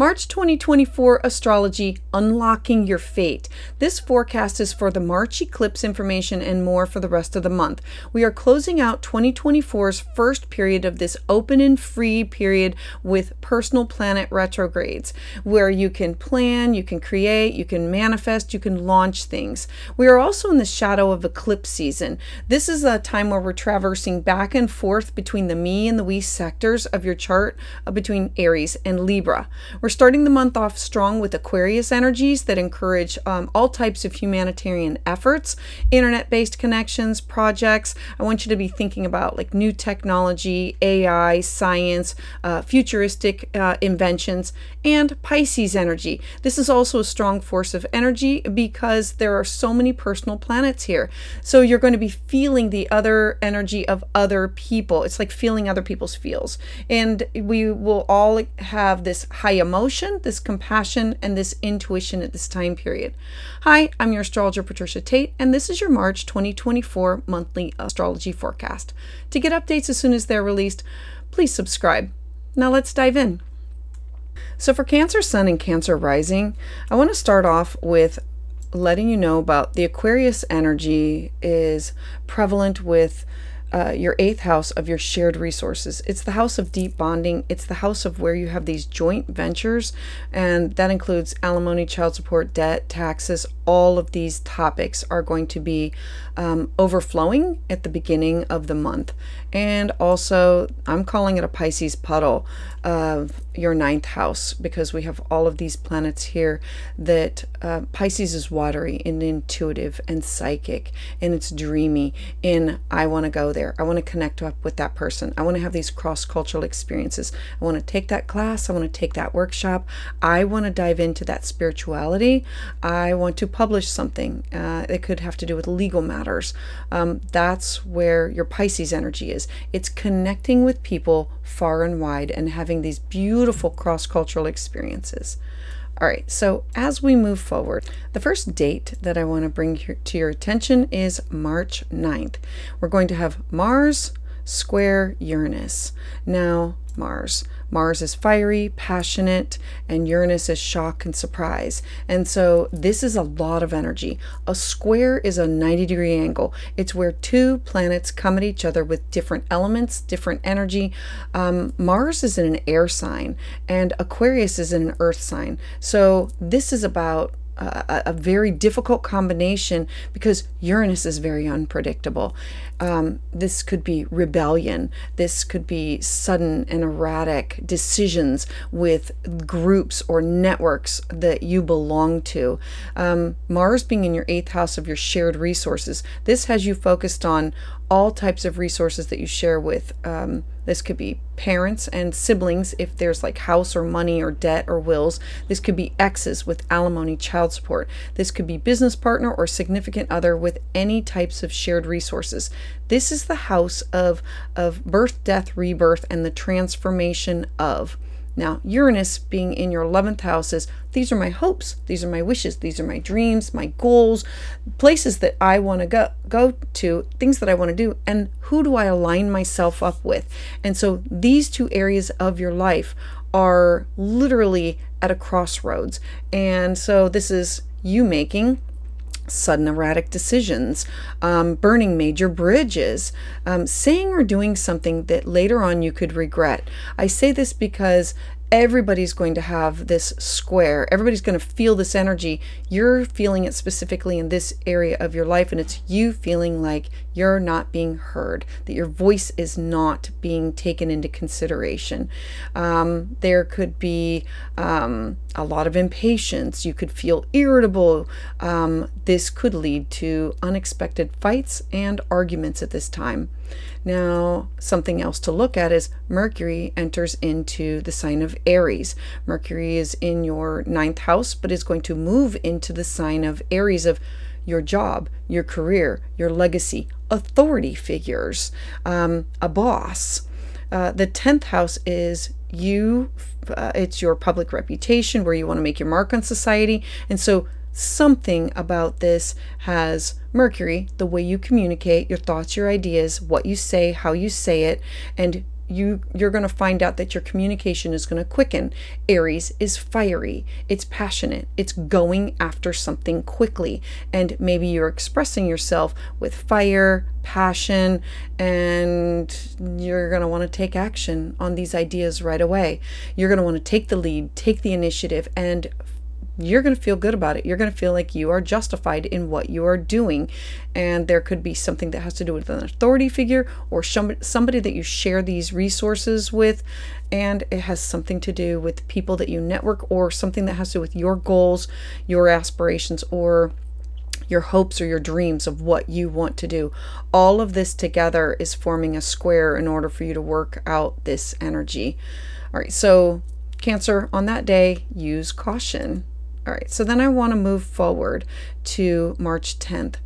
March 2024 Astrology Unlocking Your Fate. This forecast is for the March eclipse information and more for the rest of the month. We are closing out 2024's first period of this open and free period with personal planet retrogrades, where you can plan, you can create, you can manifest, you can launch things. We are also in the shadow of eclipse season. This is a time where we're traversing back and forth between the me and the we sectors of your chart uh, between Aries and Libra. We're starting the month off strong with Aquarius energies that encourage um, all types of humanitarian efforts, internet based connections, projects. I want you to be thinking about like new technology, AI, science, uh, futuristic uh, inventions, and Pisces energy. This is also a strong force of energy because there are so many personal planets here. So you're going to be feeling the other energy of other people. It's like feeling other people's feels. And we will all have this high emotion, this compassion, and this intuition at this time period. Hi, I'm your astrologer, Patricia Tate, and this is your March 2024 monthly astrology forecast. To get updates as soon as they're released, please subscribe. Now let's dive in. So, for Cancer Sun and Cancer Rising, I want to start off with letting you know about the Aquarius energy is prevalent with uh, your eighth house of your shared resources. It's the house of deep bonding. It's the house of where you have these joint ventures, and that includes alimony, child support, debt, taxes. All of these topics are going to be um, overflowing at the beginning of the month. And also, I'm calling it a Pisces puddle of your ninth house because we have all of these planets here that uh, Pisces is watery and intuitive and psychic and it's dreamy and I want to go there. I want to connect up with that person. I want to have these cross-cultural experiences. I want to take that class. I want to take that workshop. I want to dive into that spirituality. I want to publish something. Uh, it could have to do with legal matters. Um, that's where your Pisces energy is. It's connecting with people far and wide and having these beautiful cross cultural experiences. All right, so as we move forward, the first date that I want to bring to your attention is March 9th. We're going to have Mars square Uranus. Now, Mars. Mars is fiery, passionate, and Uranus is shock and surprise. And so this is a lot of energy. A square is a 90 degree angle. It's where two planets come at each other with different elements, different energy. Um, Mars is in an air sign, and Aquarius is in an earth sign. So this is about a, a, very difficult combination because Uranus is very unpredictable. Um, this could be rebellion. This could be sudden and erratic decisions with groups or networks that you belong to. Um, Mars being in your eighth house of your shared resources, this has you focused on all types of resources that you share with. Um, this could be parents and siblings if there's like house or money or debt or wills. This could be exes with alimony, child support. This could be business partner or significant other with any types of shared resources. This is the house of, of birth, death, rebirth, and the transformation of. Now, Uranus being in your 11th house is these are my hopes, these are my wishes, these are my dreams, my goals, places that I want to go go to, things that I want to do, and who do I align myself up with? And so these two areas of your life are literally at a crossroads. And so this is you making sudden erratic decisions, um, burning major bridges, um, saying or doing something that later on you could regret. I say this because everybody's going to have this square. Everybody's going to feel this energy. You're feeling it specifically in this area of your life, and it's you feeling like you're not being heard, that your voice is not being taken into consideration. Um, there could be um, a lot of impatience. You could feel irritable. Um, this could lead to unexpected fights and arguments at this time. Now, something else to look at is Mercury enters into the sign of Aries. Mercury is in your ninth house, but is going to move into the sign of Aries of your job, your career, your legacy, authority figures, um, a boss. Uh, the 10th house is you, uh, it's your public reputation where you want to make your mark on society. And so something about this has Mercury, the way you communicate, your thoughts, your ideas, what you say, how you say it, and you you're going to find out that your communication is going to quicken. Aries is fiery. It's passionate. It's going after something quickly. And maybe you're expressing yourself with fire, passion, and you're going to want to take action on these ideas right away. You're going to want to take the lead, take the initiative and you're going to feel good about it. You're going to feel like you are justified in what you are doing. And there could be something that has to do with an authority figure or somebody that you share these resources with. And it has something to do with people that you network or something that has to do with your goals, your aspirations, or your hopes or your dreams of what you want to do. All of this together is forming a square in order for you to work out this energy. All right, so Cancer, on that day, use caution. All right, so then I want to move forward to March 10th.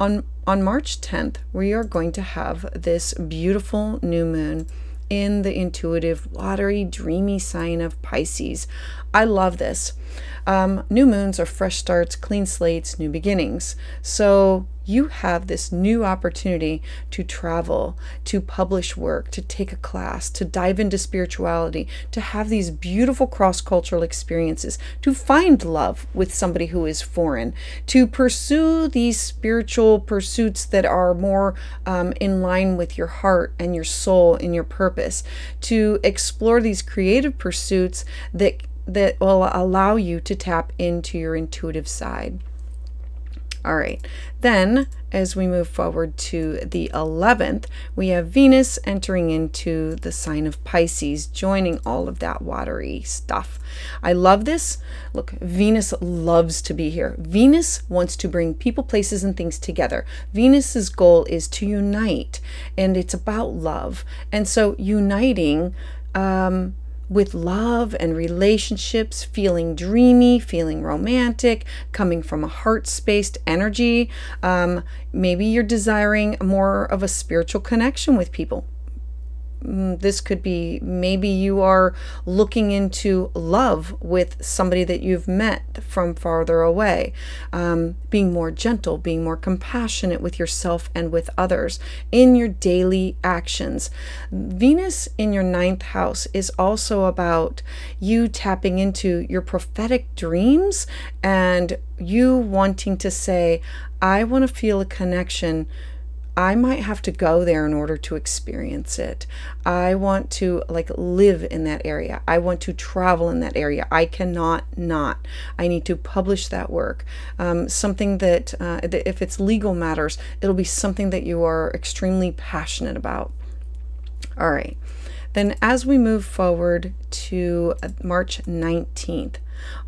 On, on March 10th, we are going to have this beautiful new moon in the intuitive, watery, dreamy sign of Pisces. I love this. Um, new moons are fresh starts, clean slates, new beginnings. So you have this new opportunity to travel, to publish work, to take a class, to dive into spirituality, to have these beautiful cross cultural experiences, to find love with somebody who is foreign, to pursue these spiritual pursuits that are more um, in line with your heart and your soul and your purpose, to explore these creative pursuits that that will allow you to tap into your intuitive side. All right, then as we move forward to the 11th, we have Venus entering into the sign of Pisces, joining all of that watery stuff. I love this. Look, Venus loves to be here. Venus wants to bring people, places, and things together. Venus's goal is to unite, and it's about love. And so, uniting. Um, with love and relationships, feeling dreamy, feeling romantic, coming from a heart spaced energy. Um, maybe you're desiring more of a spiritual connection with people. Mm, this could be maybe you are looking into love with somebody that you've met from farther away, um, being more gentle, being more compassionate with yourself and with others in your daily actions. Venus in your ninth house is also about you tapping into your prophetic dreams and you wanting to say, I want to feel a connection I might have to go there in order to experience it. I want to like live in that area. I want to travel in that area. I cannot not. I need to publish that work. Um, something that, uh, that, if it's legal matters, it'll be something that you are extremely passionate about. All right. Then, as we move forward to uh, March 19th,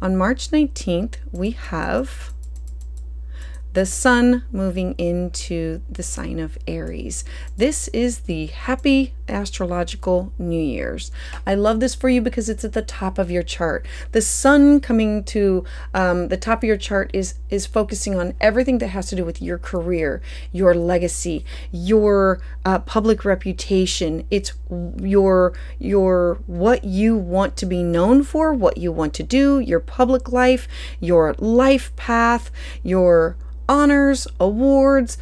on March 19th, we have the sun moving into the sign of Aries. This is the happy astrological New Year's. I love this for you because it's at the top of your chart. The sun coming to um, the top of your chart is is focusing on everything that has to do with your career, your legacy, your uh, public reputation. It's your your what you want to be known for, what you want to do, your public life, your life path, your honors, awards.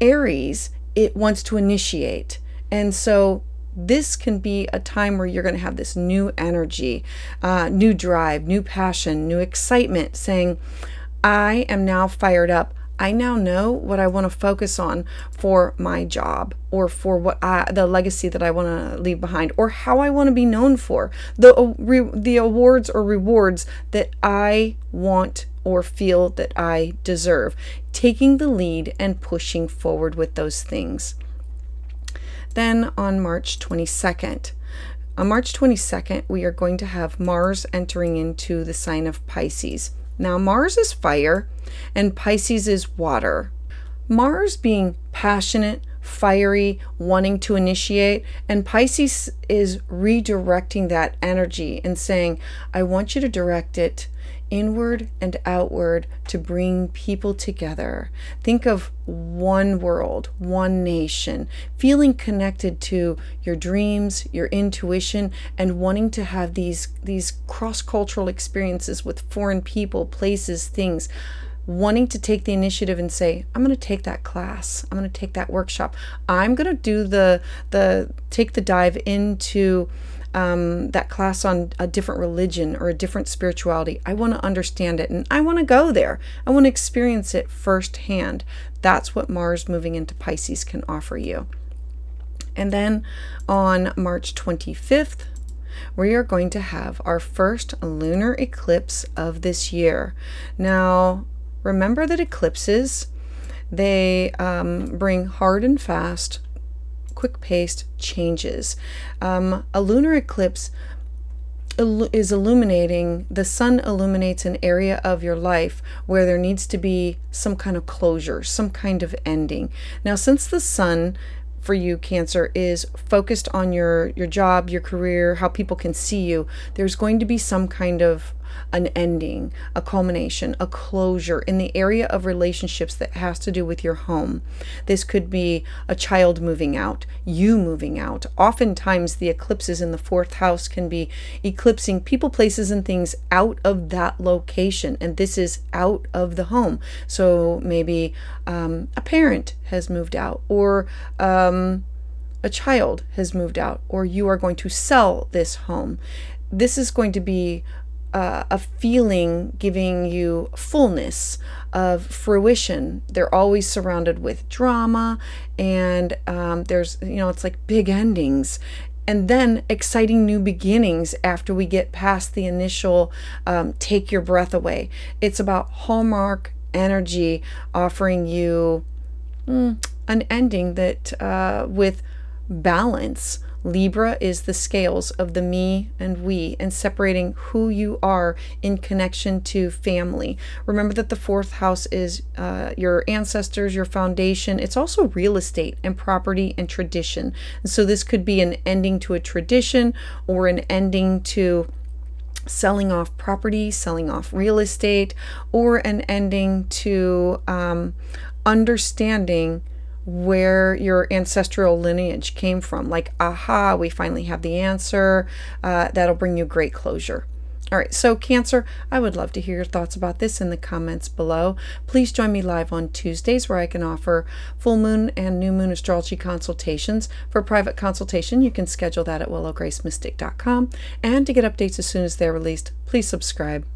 Aries, it wants to initiate. And so this can be a time where you're going to have this new energy, uh, new drive, new passion, new excitement, saying, I am now fired up. I now know what I want to focus on for my job or for what I, the legacy that I want to leave behind or how I want to be known for the uh, the awards or rewards that I want or feel that I deserve, taking the lead and pushing forward with those things. Then on March 22nd, on March 22nd, we are going to have Mars entering into the sign of Pisces. Now, Mars is fire and Pisces is water. Mars being passionate, fiery, wanting to initiate, and Pisces is redirecting that energy and saying, I want you to direct it inward and outward to bring people together. Think of one world, one nation, feeling connected to your dreams, your intuition, and wanting to have these, these cross cultural experiences with foreign people, places, things. wanting to take the initiative and say, I'm going to take that class. I'm going to take that workshop. I'm going to do the the take the dive into um, that class on a different religion or a different spirituality. I want to understand it and I want to go there. I want to experience it firsthand. That's what Mars moving into Pisces can offer you. And then on March 25th, we are going to have our first lunar eclipse of this year. Now, remember that eclipses, they um, bring hard and fast, quick paced changes. Um, a lunar eclipse is illuminating, the sun illuminates an area of your life where there needs to be some kind of closure, some kind of ending. Now, since the sun for you cancer is focused on your your job your career how people can see you there's going to be some kind of an ending, a culmination, a closure in the area of relationships that has to do with your home. This could be a child moving out, you moving out. Oftentimes, the eclipses in the fourth house can be eclipsing people, places, and things out of that location, and this is out of the home. So maybe um, a parent has moved out, or um, a child has moved out, or you are going to sell this home. This is going to be uh, a feeling giving you fullness of fruition. They're always surrounded with drama, and um, there's, you know, it's like big endings. And then exciting new beginnings after we get past the initial um, take your breath away. It's about hallmark energy offering you mm, an ending that uh, with balance Libra is the scales of the me and we and separating who you are in connection to family. Remember that the fourth house is uh, your ancestors, your foundation. It's also real estate and property and tradition. And so this could be an ending to a tradition or an ending to selling off property, selling off real estate, or an ending to um, understanding where your ancestral lineage came from. Like, aha, we finally have the answer. Uh, that'll bring you great closure. All right, so Cancer, I would love to hear your thoughts about this in the comments below. Please join me live on Tuesdays where I can offer full moon and new moon astrology consultations. For private consultation, you can schedule that at willowgracemystik.com. And to get updates as soon as they're released, please subscribe.